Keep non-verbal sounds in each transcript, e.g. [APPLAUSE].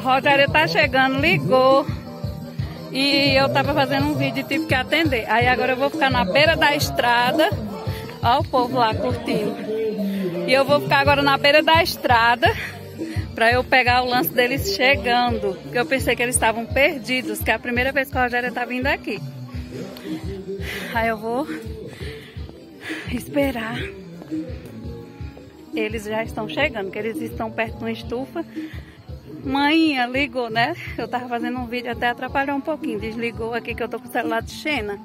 Rogério tá chegando, ligou. E eu tava fazendo um vídeo e tive que atender. Aí agora eu vou ficar na beira da estrada. Olha o povo lá curtindo. E eu vou ficar agora na beira da estrada para eu pegar o lance deles chegando. Porque eu pensei que eles estavam perdidos, que é a primeira vez que o Rogério tá vindo aqui. Aí eu vou esperar. Eles já estão chegando, que eles estão perto de uma estufa. Mãe ligou, né? Eu tava fazendo um vídeo, até atrapalhou um pouquinho. Desligou aqui que eu tô com o celular de Xena.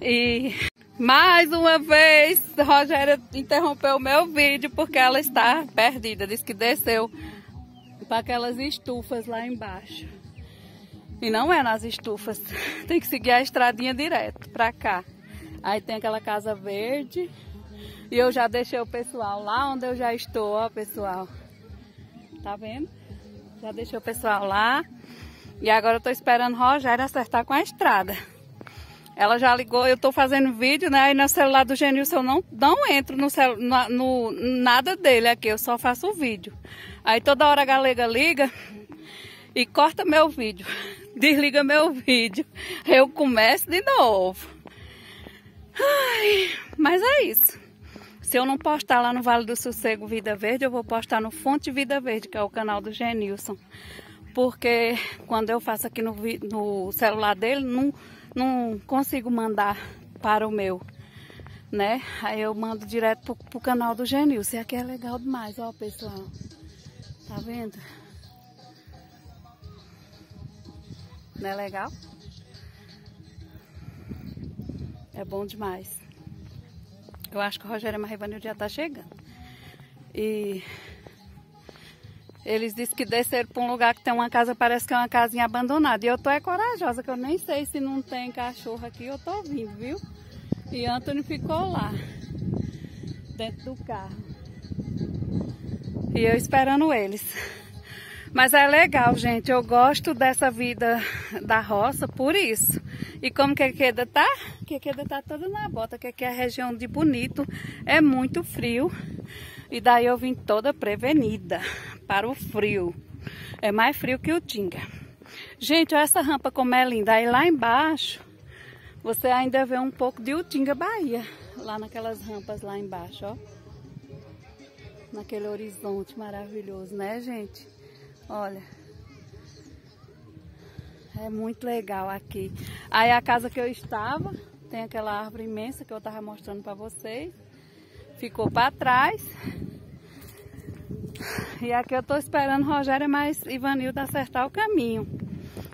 E mais uma vez, Rogéria interrompeu o meu vídeo porque ela está perdida. Diz que desceu para aquelas estufas lá embaixo. E não é nas estufas. [LAUGHS] Tem que seguir a estradinha direto para cá. Aí tem aquela casa verde. E eu já deixei o pessoal lá onde eu já estou, ó, pessoal. Tá vendo? Já deixei o pessoal lá. E agora eu tô esperando Rogério acertar com a estrada. Ela já ligou, eu tô fazendo vídeo, né? Aí no celular do Genilson eu não, não entro no, no, no nada dele aqui, eu só faço o vídeo. Aí toda hora a galega liga e corta meu vídeo. [LAUGHS] Desliga meu vídeo. Eu começo de novo. Ai, mas é isso. Se eu não postar lá no Vale do Sossego Vida Verde, eu vou postar no Fonte Vida Verde, que é o canal do Genilson. Porque quando eu faço aqui no, no celular dele, não, não consigo mandar para o meu, né? Aí eu mando direto pro, pro canal do Genilson. E aqui é legal demais, ó, pessoal. Tá vendo? Não é legal? É bom demais. Eu acho que o Rogério Marrivanil já tá chegando. E eles disseram que desceram para um lugar que tem uma casa, parece que é uma casinha abandonada. E eu tô é corajosa, que eu nem sei se não tem cachorro aqui, eu tô vindo, viu? E Anthony ficou lá, dentro do carro. E eu esperando eles. Mas é legal, gente. Eu gosto dessa vida da roça por isso. E como Quequeda tá? Quequeda tá toda na bota, que aqui é a região de Bonito. É muito frio. E daí eu vim toda prevenida para o frio. É mais frio que o Tinga. Gente, olha essa rampa como é linda. Aí lá embaixo, você ainda vê um pouco de Utinga, Bahia. Lá naquelas rampas lá embaixo, ó. Naquele horizonte maravilhoso, né, gente? Olha. É muito legal aqui. Aí a casa que eu estava, tem aquela árvore imensa que eu estava mostrando para vocês. Ficou para trás. E aqui eu estou esperando Rogério mais Ivanildo acertar o caminho.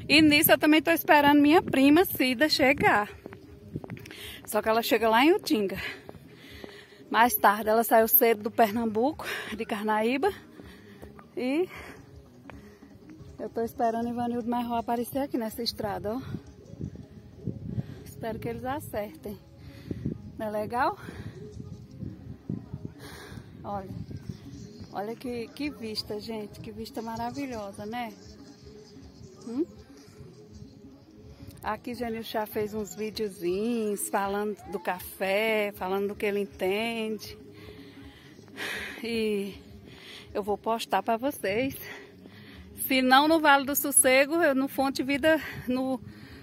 E nisso eu também estou esperando minha prima Cida chegar. Só que ela chega lá em Utinga. Mais tarde, ela saiu cedo do Pernambuco, de Carnaíba. E eu tô esperando o Ivanildo Marro aparecer aqui nessa estrada, ó. Espero que eles acertem. Não é legal? Olha. Olha que, que vista, gente. Que vista maravilhosa, né? Hum? Aqui Janil já fez uns videozinhos falando do café, falando do que ele entende. E eu vou postar para vocês. Se não no Vale do Sossego, no Fonte Vida, no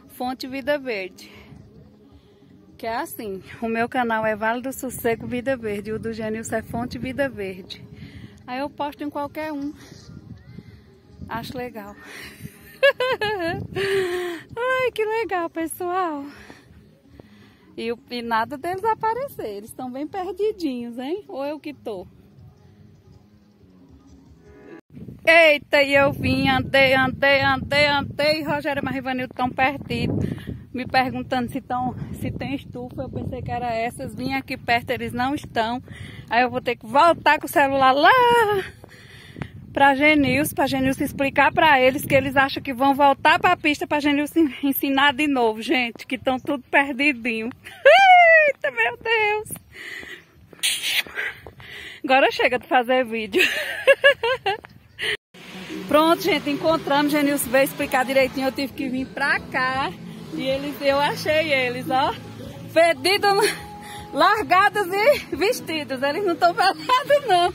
Fonte Vida Verde. Que é assim, o meu canal é Vale do Sossego Vida Verde, o do Genilson é Fonte Vida Verde. Aí eu posto em qualquer um. Acho legal. [LAUGHS] Ai, que legal, pessoal. E, e nada deles aparecer. Eles estão bem perdidinhos, hein? Ou eu que tô? Eita, e eu vim, andei, andei, andei, andei, e Rogério e Marivanildo estão perdidos, me perguntando se, tão, se tem estufa, eu pensei que era essas, vim aqui perto, eles não estão, aí eu vou ter que voltar com o celular lá para Genilson, para Genilson explicar para eles que eles acham que vão voltar para a pista para Genilson ensinar de novo, gente, que estão tudo perdidinho. Eita, meu Deus! Agora chega de fazer vídeo. [LAUGHS] Pronto, gente, encontramos. Genilson veio explicar direitinho. Eu tive que vir pra cá. E eles, eu achei eles, ó. Fedidos, largados e vestidos. Eles não estão pelados, não.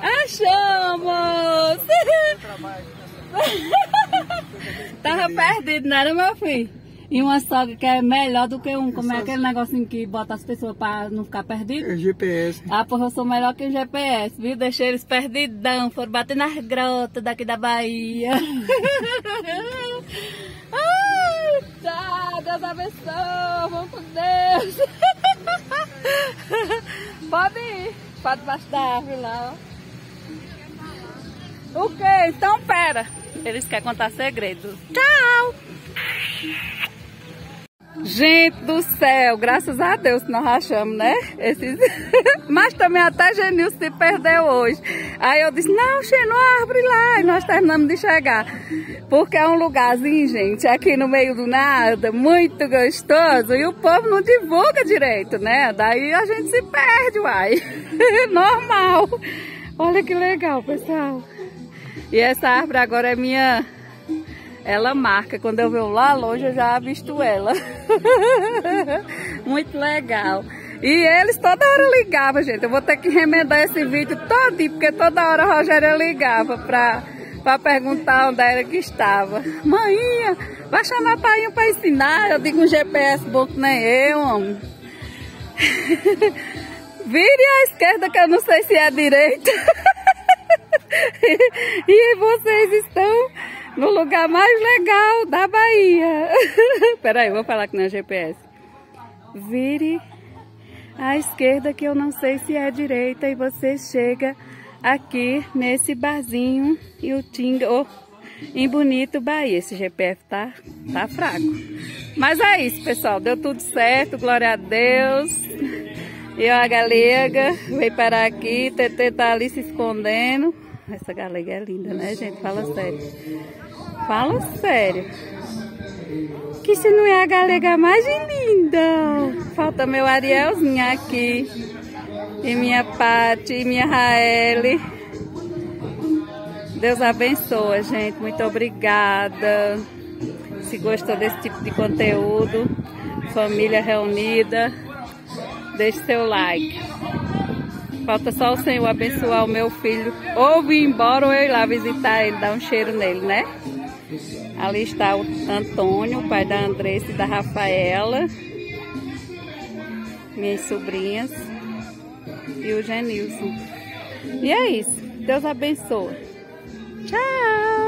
[LAUGHS] Achamos! [LAUGHS] Tava perdido, não era, meu filho? E uma sogra que é melhor do que um, como é aquele negocinho que bota as pessoas pra não ficar perdido? É GPS. Ah, porra, eu sou melhor que o GPS, viu? Deixei eles perdidão, foram bater nas grotas daqui da Bahia. [LAUGHS] Ai, tá, Deus abençoe, vamos com Deus. [LAUGHS] Pode ir, para debaixo da árvore lá, ó. O quê? Então pera. Eles querem contar segredo. Tchau! Gente do céu, graças a Deus que nós achamos, né? Esses... [LAUGHS] Mas também até Genil se perdeu hoje. Aí eu disse, não, cheio a árvore lá. E nós terminamos de chegar. Porque é um lugarzinho, gente, aqui no meio do nada, muito gostoso. E o povo não divulga direito, né? Daí a gente se perde, uai. [LAUGHS] Normal. Olha que legal, pessoal. E essa árvore agora é minha ela marca. Quando eu vejo lá longe, eu já visto ela. [LAUGHS] Muito legal. E eles toda hora ligavam, gente. Eu vou ter que remendar esse vídeo todo, porque toda hora a Rogéria ligava pra, pra perguntar onde era que estava. Mãinha, vai chamar pai pra ensinar. Eu digo um GPS bom que nem eu, homem. [LAUGHS] Vire à esquerda que eu não sei se é a direita. [LAUGHS] e vocês estão no lugar mais legal da Bahia. [LAUGHS] Peraí, vou falar não é GPS. Vire à esquerda que eu não sei se é direita e você chega aqui nesse barzinho e o Tinga, oh, em Bonito, Bahia. Esse GPS tá, tá fraco. Mas é isso, pessoal. Deu tudo certo, glória a Deus. Eu, a galega, veio parar aqui, TT tá ali se escondendo. Essa galega é linda, né, gente? Fala sério. Fala sério. Que se não é a galega mais linda. Falta meu Arielzinho aqui. E minha Pati, e minha Raele. Deus abençoe, gente. Muito obrigada. Se gostou desse tipo de conteúdo, família reunida, deixe seu like. Falta só o Senhor abençoar o meu filho. Ou vir embora ou eu ir lá visitar ele, dar um cheiro nele, né? Ali está o Antônio, o pai da Andressa e da Rafaela. Minhas sobrinhas. E o Genilson. E é isso. Deus abençoe. Tchau!